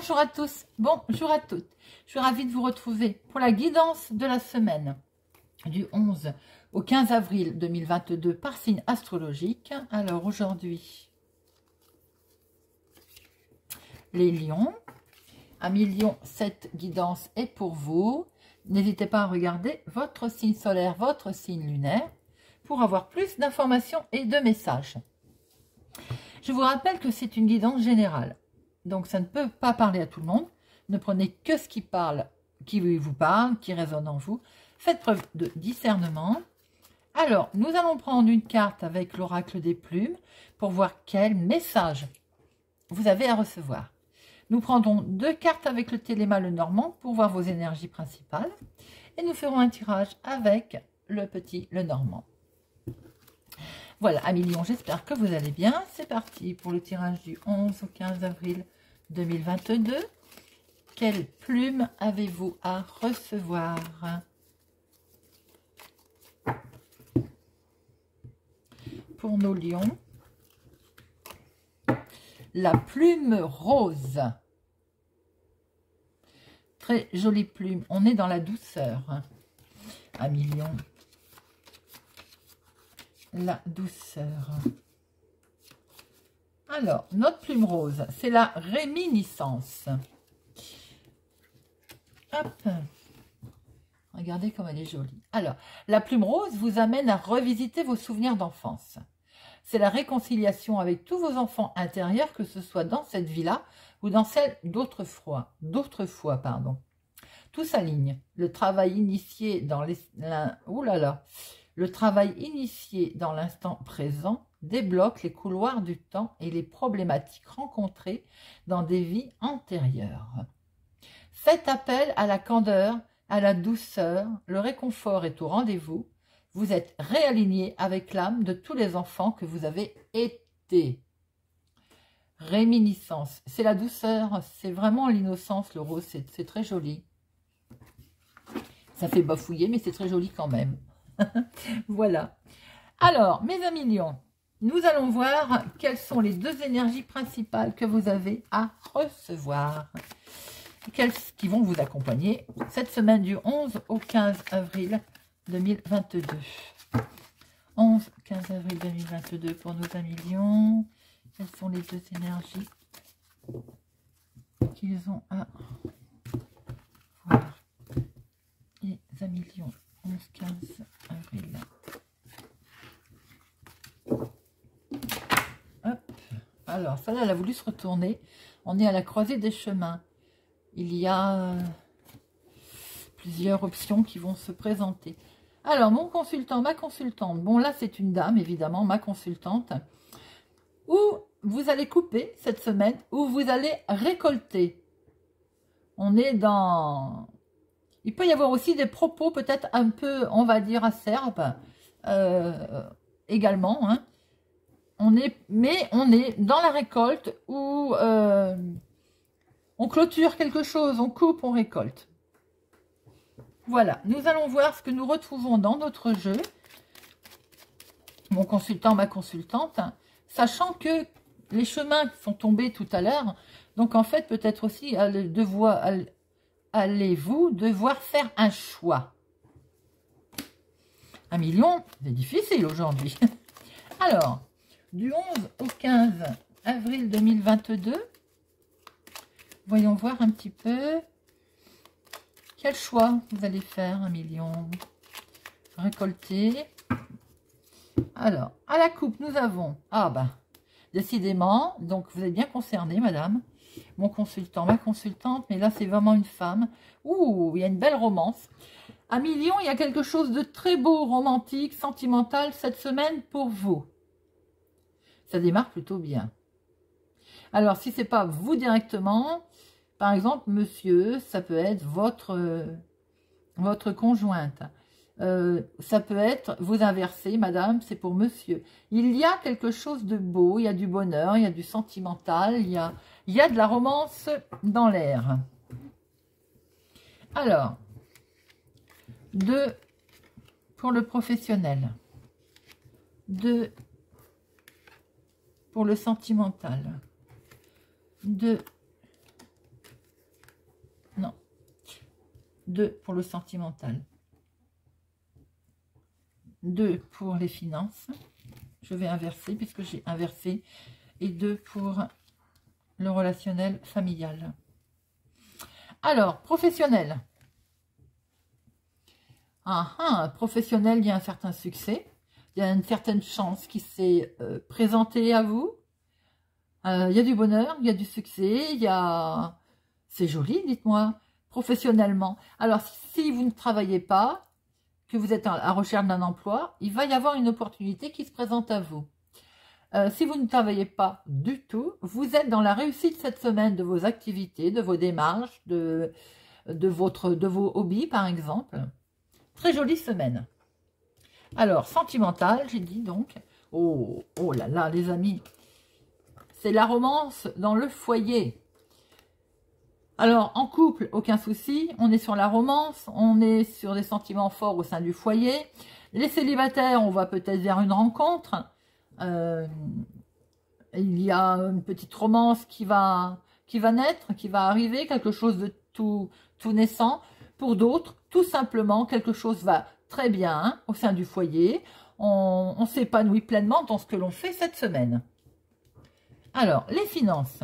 Bonjour à tous, bonjour à toutes. Je suis ravie de vous retrouver pour la guidance de la semaine du 11 au 15 avril 2022 par signe astrologique. Alors aujourd'hui, les lions, un million, cette guidance est pour vous. N'hésitez pas à regarder votre signe solaire, votre signe lunaire pour avoir plus d'informations et de messages. Je vous rappelle que c'est une guidance générale. Donc, ça ne peut pas parler à tout le monde. Ne prenez que ce qui parle, qui vous parle, qui résonne en vous. Faites preuve de discernement. Alors, nous allons prendre une carte avec l'oracle des plumes pour voir quel message vous avez à recevoir. Nous prendrons deux cartes avec le téléma le normand pour voir vos énergies principales. Et nous ferons un tirage avec le petit le normand. Voilà, à million, j'espère que vous allez bien. C'est parti pour le tirage du 11 au 15 avril 2022. Quelle plume avez-vous à recevoir? Pour nos lions, la plume rose. Très jolie plume. On est dans la douceur. Un million la douceur. Alors, notre plume rose, c'est la réminiscence. Hop. Regardez comme elle est jolie. Alors, la plume rose vous amène à revisiter vos souvenirs d'enfance. C'est la réconciliation avec tous vos enfants intérieurs, que ce soit dans cette vie-là ou dans celle d'autrefois. D'autrefois, pardon. Tout s'aligne. Le travail initié dans les... Ouh là là le travail initié dans l'instant présent débloque les couloirs du temps et les problématiques rencontrées dans des vies antérieures. Faites appel à la candeur, à la douceur, le réconfort est au rendez-vous. Vous êtes réaligné avec l'âme de tous les enfants que vous avez été. Réminiscence, c'est la douceur, c'est vraiment l'innocence, le rose, c'est très joli. Ça fait bafouiller, mais c'est très joli quand même. voilà. Alors, mes amis lions, nous allons voir quelles sont les deux énergies principales que vous avez à recevoir. Quelles, qui vont vous accompagner cette semaine du 11 au 15 avril 2022. 11, 15 avril 2022 pour nos amis lions. Quelles sont les deux énergies qu'ils ont à voir Les amis lions 11, 15 avril. Alors, ça là, elle a voulu se retourner. On est à la croisée des chemins. Il y a plusieurs options qui vont se présenter. Alors, mon consultant, ma consultante. Bon, là, c'est une dame, évidemment, ma consultante. Où vous allez couper cette semaine, où vous allez récolter? On est dans il peut y avoir aussi des propos peut-être un peu, on va dire, acerbes euh, également. Hein. On est, mais on est dans la récolte où euh, on clôture quelque chose, on coupe, on récolte. Voilà, nous allons voir ce que nous retrouvons dans notre jeu. Mon consultant, ma consultante, sachant que les chemins sont tombés tout à l'heure, donc en fait peut-être aussi devoir, allez-vous devoir faire un choix? Un million, c'est difficile aujourd'hui. Alors, du 11 au 15 avril 2022, voyons voir un petit peu quel choix vous allez faire, un million. Récolter. Alors, à la coupe, nous avons... Ah ben, décidément, donc vous êtes bien concerné, madame mon consultant, ma consultante, mais là, c'est vraiment une femme. Ouh, il y a une belle romance. À Million, il y a quelque chose de très beau, romantique, sentimental cette semaine pour vous. Ça démarre plutôt bien. Alors, si c'est pas vous directement, par exemple, monsieur, ça peut être votre, votre conjointe. Euh, ça peut être vous inverser, madame, c'est pour monsieur. Il y a quelque chose de beau, il y a du bonheur, il y a du sentimental, il y a, il y a de la romance dans l'air. Alors, deux pour le professionnel, deux pour le sentimental, deux 2 pour le sentimental. 2 pour les finances. Je vais inverser puisque j'ai inversé. Et 2 pour le relationnel familial. Alors, professionnel. Ah, ah, professionnel, il y a un certain succès. Il y a une certaine chance qui s'est euh, présentée à vous. Euh, il y a du bonheur, il y a du succès, il y a... C'est joli, dites-moi, professionnellement. Alors, si vous ne travaillez pas, que vous êtes à la recherche d'un emploi, il va y avoir une opportunité qui se présente à vous. Euh, si vous ne travaillez pas du tout, vous êtes dans la réussite cette semaine de vos activités, de vos démarches, de, de, vos hobbies par exemple. Très jolie semaine. Alors, sentimental, j'ai dit donc. Oh, oh là là, les amis. C'est la romance dans le foyer. Alors, en couple, aucun souci. On est sur la romance. On est sur des sentiments forts au sein du foyer. Les célibataires, on va peut-être vers une rencontre. Euh, il y a une petite romance qui va, qui va naître, qui va arriver, quelque chose de tout, tout naissant. Pour d'autres, tout simplement, quelque chose va très bien au sein du foyer. On, s'épanouit pleinement dans ce que l'on fait cette semaine. Alors, les finances.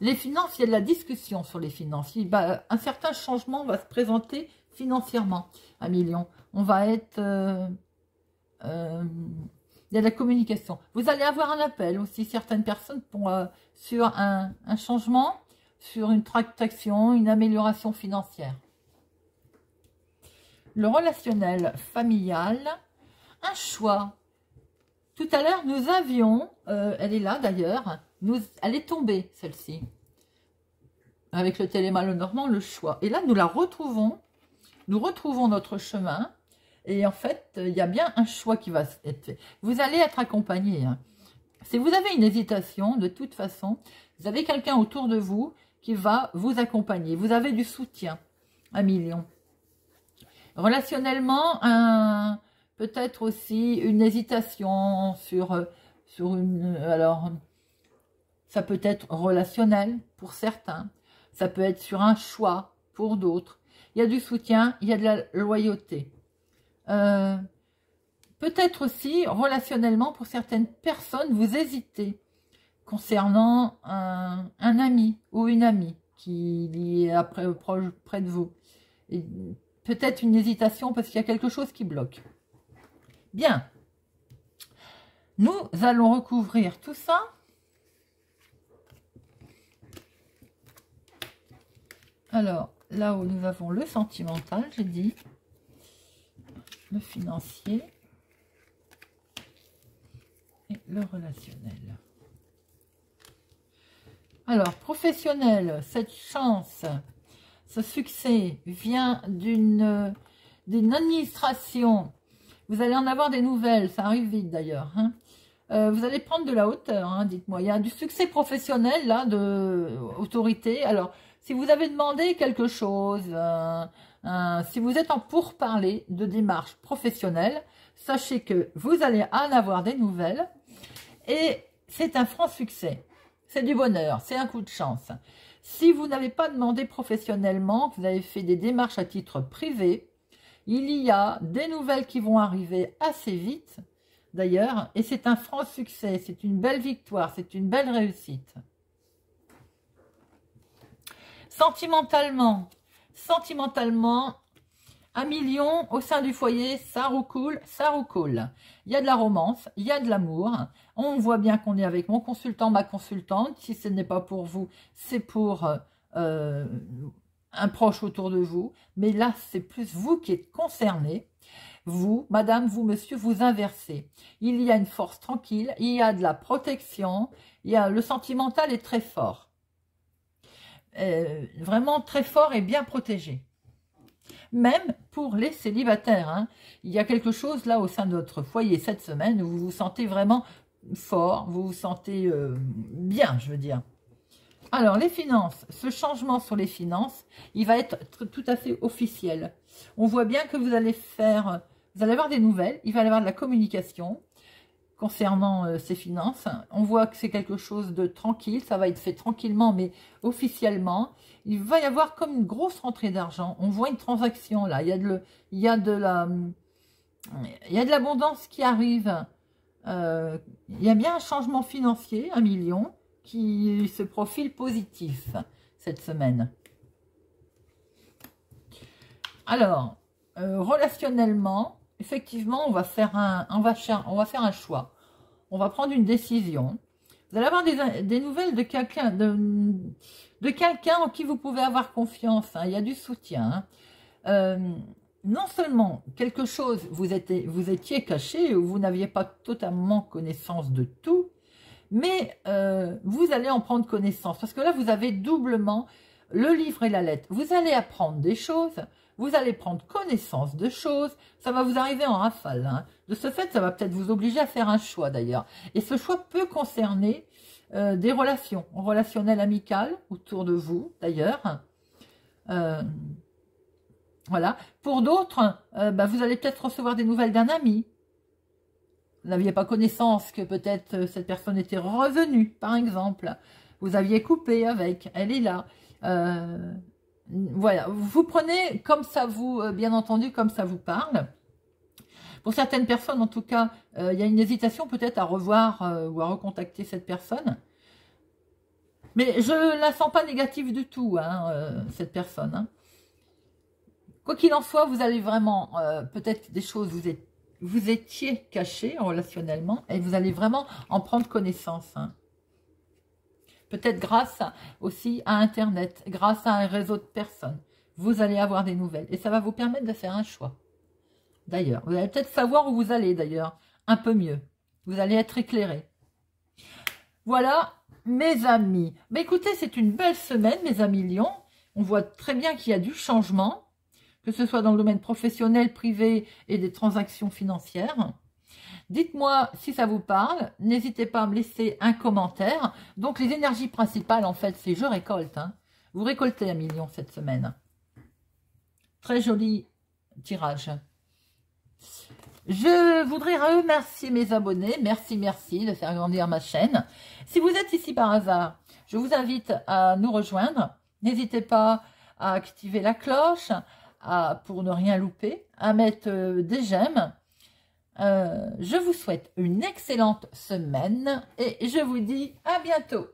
Les finances, il y a de la discussion sur les finances. un certain changement va se présenter financièrement un million. On va être... Euh, euh, il y a de la communication. Vous allez avoir un appel aussi, certaines personnes pour, euh, sur un, changement, sur une tractation, une amélioration financière. Le relationnel familial, un choix. Tout à l'heure, nous avions, euh, elle est là d'ailleurs, elle est tombée celle-ci. Avec le télémalo normand, le choix. Et là, nous la retrouvons. Nous retrouvons notre chemin et en fait, il y a bien un choix qui va être fait. Vous allez être accompagné. Hein. Si vous avez une hésitation, de toute façon, vous avez quelqu'un autour de vous qui va vous accompagner. Vous avez du soutien. Un million. Relationnellement, peut-être aussi une hésitation sur, sur une... Alors, ça peut être relationnel pour certains. Ça peut être sur un choix pour d'autres. Il y a du soutien, il y a de la loyauté. Euh, peut-être aussi, relationnellement, pour certaines personnes, vous hésitez concernant un, ami ou une amie qui est après, proche, près de vous. Peut-être une hésitation parce qu'il y a quelque chose qui bloque. Bien. Nous allons recouvrir tout ça. Alors, là où nous avons le sentimental, j'ai dit, le financier et le relationnel. Alors, professionnel, cette chance, ce succès vient d'une administration. Vous allez en avoir des nouvelles, ça arrive vite d'ailleurs. Hein. Euh, vous allez prendre de la hauteur, hein, dites-moi. Il y a du succès professionnel, là, de autorité. Alors, si vous avez demandé quelque chose, euh, euh, si vous êtes en pourparler de démarche professionnelle, sachez que vous allez en avoir des nouvelles et c'est un franc succès. C'est du bonheur, c'est un coup de chance. Si vous n'avez pas demandé professionnellement, vous avez fait des démarches à titre privé, il y a des nouvelles qui vont arriver assez vite, d'ailleurs, et c'est un franc succès, c'est une belle victoire, c'est une belle réussite. Sentimentalement, sentimentalement, un million au sein du foyer, ça roucoule, ça roucoule. Il y a de la romance, il y a de l'amour. On voit bien qu'on est avec mon consultant, ma consultante. Si ce n'est pas pour vous, c'est pour euh, un proche autour de vous. Mais là, c'est plus vous qui êtes concerné. Vous, madame, vous, monsieur, vous inversez. Il y a une force tranquille, il y a de la protection, il y a, le sentimental est très fort. Euh, vraiment très fort et bien protégé. Même pour les célibataires. Hein. Il y a quelque chose là au sein de votre foyer cette semaine où vous vous sentez vraiment fort, vous vous sentez euh, bien, je veux dire. Alors, les finances, ce changement sur les finances, il va être tout à fait officiel. On voit bien que vous allez faire, vous allez avoir des nouvelles, il va y avoir de la communication. Concernant ses finances. On voit que c'est quelque chose de tranquille, ça va être fait tranquillement, mais officiellement. Il va y avoir comme une grosse rentrée d'argent. On voit une transaction là. Il y a de, la, il y a de l'abondance qui arrive. il y a bien un changement financier, un million, qui se profile positif cette semaine. Alors, euh, relationnellement, effectivement, on va, faire un, on, va on va faire un choix. On va prendre une décision. Vous allez avoir des, nouvelles de quelqu'un de, de quelqu'un en qui vous pouvez avoir confiance. Hein. Il y a du soutien. Hein. Euh, non seulement quelque chose, vous étiez, vous étiez caché ou vous n'aviez pas totalement connaissance de tout, mais euh, vous allez en prendre connaissance. Parce que là, vous avez doublement le livre et la lettre. Vous allez apprendre des choses, vous allez prendre connaissance de choses, ça va vous arriver en rafale. Hein. De ce fait, ça va peut-être vous obliger à faire un choix d'ailleurs. Et ce choix peut concerner euh, des relations, relationnelles amicales autour de vous d'ailleurs. Euh, voilà. Pour d'autres, bah, vous allez peut-être recevoir des nouvelles d'un ami, vous n'aviez pas connaissance que peut-être euh, cette personne était revenue, par exemple. Vous aviez coupé avec, elle est là. Euh, voilà, vous prenez comme ça vous, euh, bien entendu, comme ça vous parle. Pour certaines personnes, en tout cas, il y a une hésitation peut-être à revoir ou à recontacter cette personne. Mais je ne la sens pas négative du tout, hein, cette personne. Hein. Quoi qu'il en soit, vous allez vraiment, peut-être des choses, vous êtes vous étiez caché relationnellement et vous allez vraiment en prendre connaissance. Hein. Peut-être grâce aussi à Internet, grâce à un réseau de personnes. Vous allez avoir des nouvelles et ça va vous permettre de faire un choix. D'ailleurs, vous allez peut-être savoir où vous allez d'ailleurs, un peu mieux. Vous allez être éclairé. Voilà, mes amis. Mais écoutez, c'est une belle semaine, mes amis Lyon. On voit très bien qu'il y a du changement que ce soit dans le domaine professionnel, privé et des transactions financières. Dites-moi si ça vous parle. N'hésitez pas à me laisser un commentaire. Donc, les énergies principales, en fait, c'est je récolte. Hein. Vous récoltez un million cette semaine. Très joli tirage. Je voudrais remercier mes abonnés. Merci, merci de faire grandir ma chaîne. Si vous êtes ici par hasard, je vous invite à nous rejoindre. N'hésitez pas à activer la cloche, pour ne rien louper, à mettre euh, des j'aime. Euh, je vous souhaite une excellente semaine et je vous dis à bientôt.